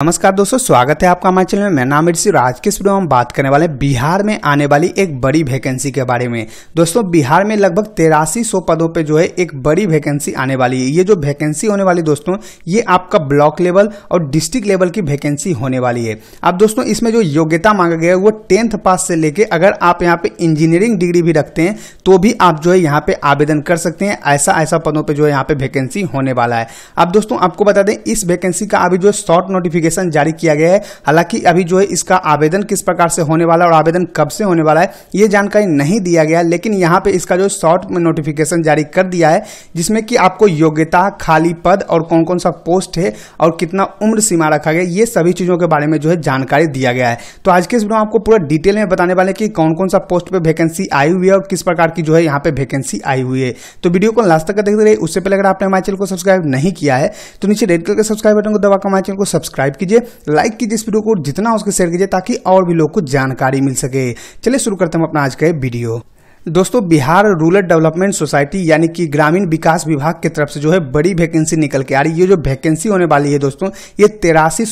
नमस्कार दोस्तों, स्वागत है आपका हमारे चैनल में। मैं नाम ऋषि आज के में हम बात करने वाले बिहार में आने वाली एक बड़ी वैकेंसी के बारे में। दोस्तों, बिहार में लगभग तेरासी सौ पदों पे जो है एक बड़ी वैकेंसी आने वाली है। ये जो वैकेंसी होने वाली दोस्तों, ये आपका ब्लॉक लेवल और डिस्ट्रिक्ट लेवल की वैकेंसी होने वाली है। अब दोस्तों, इसमें जो योग्यता मांगा गया है, वो टेंथ पास से लेके अगर आप यहाँ पे इंजीनियरिंग डिग्री भी रखते हैं तो भी आप जो है यहाँ पे आवेदन कर सकते हैं। ऐसा ऐसा पदों पर जो है यहाँ पे वैकेंसी होने वाला है। अब दोस्तों, आपको बता दें, इस वैकेंसी का अभी जो शॉर्ट नोटिफिकेशन नोटिफिकेशन जारी किया गया है। हालाँकि अभी जो है इसका आवेदन किस प्रकार से होने वाला है और आवेदन कब से होने वाला है, ये जानकारी नहीं दिया गया, लेकिन यहाँ पे इसका जो शॉर्ट नोटिफिकेशन जारी कर दिया है, जिसमें कि आपको योग्यता, खाली पद और कौन कौन सा पोस्ट है और कितना उम्र सीमा रखा गया, ये सभी चीज़ों के बारे में जो है जानकारी दिया गया है। तो आज के इस वीडियो आपको पूरा डिटेल में बताने वाले कि कौन कौन सा पोस्ट पर वैकेंसी आई हुई है और किस प्रकार की जो है यहाँ पे वैकेंसी आई हुई है। तो वीडियो को लास्ट तक देखते रहिए, उससे पहले अगर आपने हमारे चैनल को सब्सक्राइब नहीं किया है तो नीचे रेड कलर के सब्सक्राइब बटन को दबाकर हमारे चैनल को सब्सक्राइब कीजिए लाइक कीजिए इस वीडियो को जितना उसके शेयर कीजिए ताकि और भी लोग को जानकारी मिल सके। चलिए शुरू करते हैं अपना आज का वीडियो। दोस्तों, बिहार रूरल डेवलपमेंट सोसाइटी यानी कि ग्रामीण विकास विभाग की तरफ़ से जो है बड़ी वैकेंसी निकल के आ रही है। ये जो वैकेंसी होने वाली है दोस्तों, ये तेरासी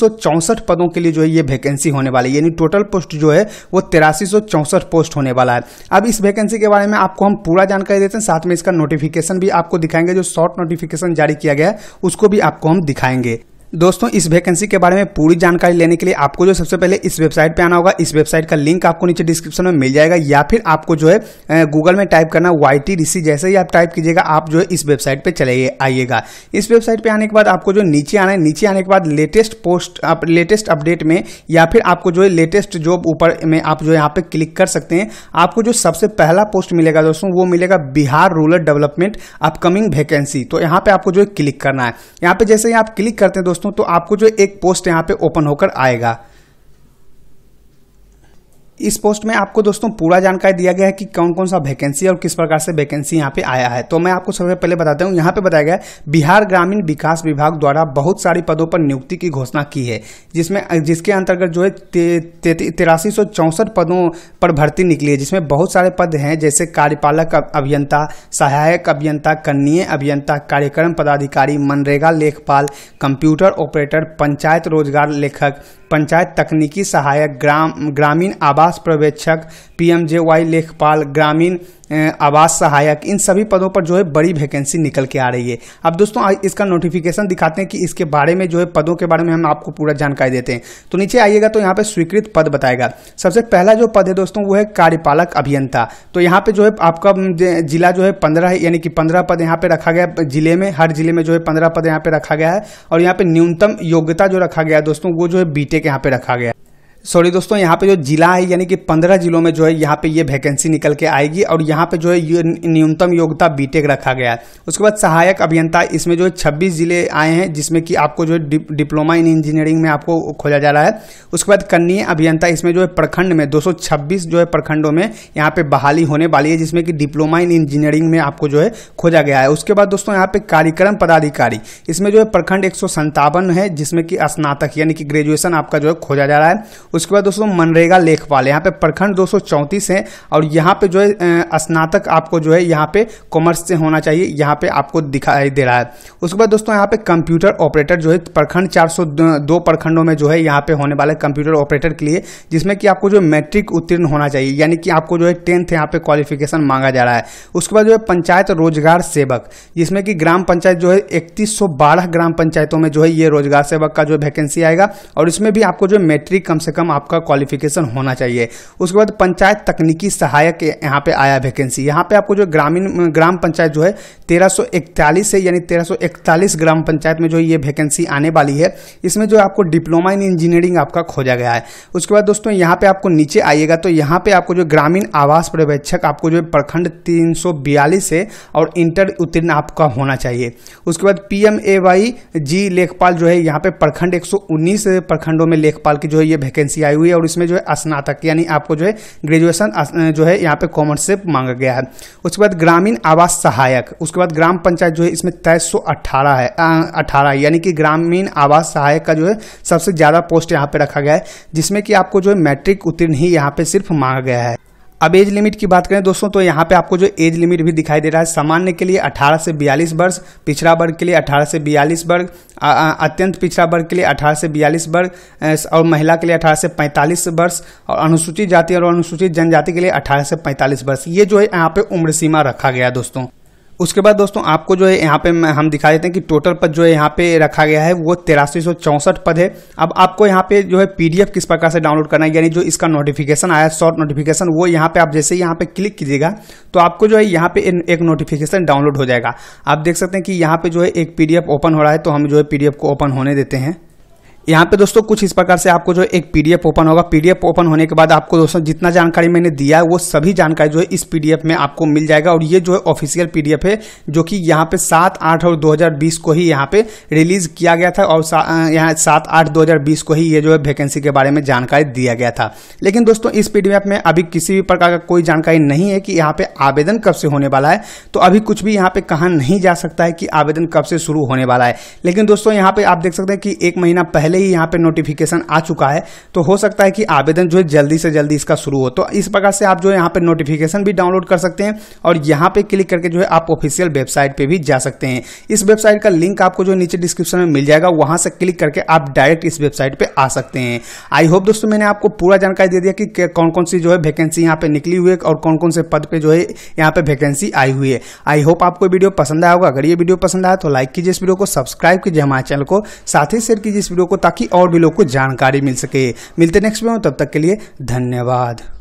पदों के लिए जो है ये वैकेंसी होने वाली है। यानी टोटल पोस्ट जो है वो तेरासी पोस्ट होने वाला है। अब इस वैकेंसी के बारे में आपको हम पूरा जानकारी देते हैं, साथ में इसका नोटिफिकेशन भी आपको दिखाएँगे। जो शॉर्ट नोटिफिकेशन जारी किया गया है, उसको भी आपको हम दिखाएँगे। दोस्तों, इस वैकेंसी के बारे में पूरी जानकारी लेने के लिए आपको जो सबसे पहले इस वेबसाइट पे आना होगा। इस वेबसाइट का लिंक आपको नीचे डिस्क्रिप्शन में मिल जाएगा या फिर आपको जो है गूगल में टाइप करना वाई टी डी जैसे ही आप टाइप कीजिएगा, आप जो है इस वेबसाइट पे चले आइएगा। इस वेबसाइट पे आने के बाद आपको जो नीचे आना है। नीचे आने के बाद लेटेस्ट पोस्ट आप लेटेस्ट अपडेट में या फिर आपको जो है लेटेस्ट जॉब ऊपर में आप जो यहाँ पे क्लिक कर सकते हैं। आपको जो सबसे पहला पोस्ट मिलेगा दोस्तों, वो मिलेगा Bihar rural development upcoming vacancy तो यहाँ पे आपको जो है क्लिक करना है। यहाँ पे जैसे ही आप क्लिक करते हैं दोस्तों दोस्तों तो आपको जो एक पोस्ट यहाँ पे ओपन होकर आएगा। इस पोस्ट में आपको दोस्तों पूरा जानकारी दिया गया है कि कौन कौन सा वैकेंसी और किस प्रकार से वैकेंसी यहाँ पे आया है। तो मैं आपको सबसे पहले बताता हूँ, यहाँ पे बताया गया बिहार ग्रामीण विकास विभाग द्वारा बहुत सारी पदों पर नियुक्ति की घोषणा की है, जिसमें, जिसके अंतर्गत जो है तिरासी पदों पर भर्ती निकली है, जिसमें बहुत सारे पद हैं, जैसे कार्यपालक अभियंता, सहायक अभियंता, कन्नीय अभियंता, कार्यक्रम पदाधिकारी, मनरेगा, लेखपाल, कंप्यूटर ऑपरेटर, पंचायत रोज़गार लेखक, पंचायत तकनीकी सहायक, ग्राम, ग्रामीण आवास पर्यवेक्षक पीएमजेवाई लेखपाल, ग्रामीण आवास सहायक, इन सभी पदों पर जो है बड़ी वैकेंसी निकल के आ रही है। अब दोस्तों इसका नोटिफिकेशन दिखाते हैं कि इसके बारे में जो है पदों के बारे में हम आपको पूरा जानकारी देते हैं। तो नीचे आइएगा तो यहाँ पे स्वीकृत पद बताएगा। सबसे पहला जो पद है दोस्तों, वो है कार्यपालक अभियंता। तो यहाँ पे जो है आपका जिला जो है पंद्रह यानी कि पंद्रह पद यहाँ पे रखा गया ज़िले में, हर ज़िले में जो है पंद्रह पद यहाँ पे रखा गया है। और यहाँ पे न्यूनतम योग्यता जो रखा गया दोस्तों, वो जो है बीटेक यहाँ पे रखा गया है। सॉरी दोस्तों, यहाँ पे जो जिला है, यानी कि पंद्रह जिलों में जो है, यहाँ पे ये वैकेंसी निकल के आएगी और यहाँ पे जो है न्यूनतम योग्यता बीटेक रखा गया है। उसके बाद सहायक अभियंता, इसमें जो है छब्बीस ज़िले आए हैं, जिसमें कि आपको जो है डिप्लोमा इन इंजीनियरिंग में आपको खोजा जा रहा है। उसके बाद कन्नीय अभियंता, इसमें जो है प्रखंड में, दो सौ छब्बीस जो है प्रखंडों में यहाँ पे बहाली होने वाली है, जिसमें कि डिप्लोमा इन इंजीनियरिंग में आपको जो है खोजा गया है। उसके बाद दोस्तों, यहाँ पे कार्यक्रम पदाधिकारी, इसमें जो है प्रखंड एक है, जिसमें कि स्नातक, यानी कि ग्रेजुएशन आपका जो है खोजा जा रहा है। उसके बाद दोस्तों मनरेगा लेखपाल यहाँ पे प्रखंड दो है और यहाँ पे जो है स्नातक आपको जो है यहाँ पे कॉमर्स से होना चाहिए, यहाँ पे आपको दिखाई दे रहा है। उसके बाद दोस्तों यहाँ पे कंप्यूटर ऑपरेटर जो है, प्रखंड चार दो प्रखंडों में जो है यहाँ पे होने वाले कंप्यूटर ऑपरेटर के लिए, जिसमें कि आपको जो मैट्रिक उत्तीर्ण होना चाहिए, यानी कि आपको जो है टेंथ यहाँ पे क्वालिफिकेशन मांगा जा रहा है। उसके बाद जो है पंचायत रोज़गार सेवक, जिसमें कि ग्राम पंचायत जो है इकतीस ग्राम पंचायतों में जो है ये रोज़गार सेवक का जो वैकेंसी आएगा और इसमें भी आपको जो मैट्रिक कम से कम मिनिमम आपका क्वालिफिकेशन होना चाहिए। उसके बाद पंचायत तकनीकी सहायक यहाँ पे आया वैकेंसी यहाँ पे आपको जो ग्रामीण, ग्राम पंचायत जो है, तेरह से यानी तेरह ग्राम पंचायत में जो ये वैकेंसी आने वाली है, इसमें जो आपको डिप्लोमा इन इंजीनियरिंग आपका खोजा गया है। उसके बाद दोस्तों, यहाँ पे आपको नीचे आइएगा तो यहाँ पे आपको जो ग्रामीण आवास पर्यवेक्षक आपको जो प्रखंड तीन है और इंटर उत्तीर्ण आपका होना चाहिए। उसके बाद P M A Y G लेखपाल जो है, यहाँ पे प्रखंड 119 प्रखंडों में लेखपाल की जो है, ये वैकेंसी आई हुई है और इसमें जो है स्नातक, यानी आपको जो है ग्रेजुएशन जो है यहाँ पे कॉमर्स से मांगा गया है। उसके बाद ग्रामीण आवास सहायक, उसके बाद ग्राम पंचायत जो है इसमें तेईस है अठारह यानी कि ग्रामीण आवास सहायक का जो है सबसे ज़्यादा पोस्ट यहाँ पे रखा गया है, जिसमें कि आपको जो है मैट्रिक उत्तीर्ण ही यहाँ पे सिर्फ़ मांगा गया है। अब एज लिमिट की बात करें, दोस्तों तो यहाँ पे आपको जो एज लिमिट भी दिखाई दे रहा है, सामान्य के लिए 18 से 42 वर्ष, पिछड़ा वर्ग के लिए 18 से 42 वर्ग अत्यंत पिछड़ा वर्ग के लिए 18 से 42 वर्ग और महिला के लिए 18 से 45 वर्ष, और अनुसूचित जाति और अनुसूचित जनजाति के लिए 18 से 45 वर्ष। ये जो है, यहाँ पे उम्र सीमा रखा गया दोस्तों। उसके बाद दोस्तों, आपको जो है यहाँ पे हम दिखा देते हैं कि टोटल पद जो है यहाँ पे रखा गया है, वो तिरासी पद है। अब आपको यहाँ पे जो है पीडीएफ किस प्रकार से डाउनलोड करना है, यानी जो इसका नोटिफिकेशन आया शॉर्ट नोटिफिकेशन वो यहाँ पे आप जैसे यहाँ पे क्लिक कीजिएगा तो आपको जो है यहाँ पे एक नोटिफिकेशन डाउनलोड हो जाएगा। आप देख सकते हैं कि यहाँ पे जो है एक पीडीएफ ओपन हो रहा है तो हम जो है पीडीएफ को ओपन होने देते हैं। यहाँ पे दोस्तों कुछ इस प्रकार से आपको जो एक पीडीएफ ओपन होगा। पीडीएफ ओपन होने के बाद आपको दोस्तों जितना जानकारी मैंने दिया है, वो सभी जानकारी जो है इस पीडीएफ में आपको मिल जाएगा। और ये जो है ऑफिशियल पीडीएफ है, जो कि यहाँ पे सात आठ और 2020 को ही यहाँ पे रिलीज़ किया गया था और यहाँ सात आठ दो को ही ये जो है वैकेंसी के बारे में जानकारी दिया गया था। लेकिन दोस्तों इस पीडीएफ में अभी किसी भी प्रकार का कोई जानकारी नहीं है कि यहाँ पे आवेदन कब से होने वाला है। तो अभी कुछ भी यहाँ पे कहा नहीं जा सकता है कि आवेदन कब से शुरू होने वाला है। लेकिन दोस्तों यहाँ पे आप देख सकते हैं कि एक महीना पहले पहले ही यहाँ पे नोटिफिकेशन आ चुका है। तो हो सकता है कि आवेदन जो है जल्दी से जल्दी इसका शुरू हो। तो इस प्रकार से आप जो है यहाँ पे नोटिफिकेशन भी डाउनलोड कर सकते हैं और यहाँ पे क्लिक करके जो है आप ऑफिशियल वेबसाइट पे भी जा सकते हैं। इस वेबसाइट का लिंक आपको जो नीचे डिस्क्रिप्शन में मिल जाएगा। वहाँ से क्लिक करके आप डायरेक्ट इस वेबसाइट पे आ सकते हैं। आई होप दोस्तों मैंने आपको पूरा जानकारी दे दिया कि कौन कौन सी जो है वैकेंसी यहाँ पे निकली हुई है और कौन कौन से पद पे जो है यहाँ पे वैकेंसी आई हुई है। आई होप आपको वीडियो पसंद आया होगा। अगर ये वीडियो पसंद आया तो लाइक कीजिए इस वीडियो को सब्सक्राइब कीजिए हमारे चैनल को। साथ ही शेयर कीजिए इस वीडियो को ताकि और भी लोग को जानकारी मिल सके। मिलते नेक्स्ट में, तब तक के लिए धन्यवाद।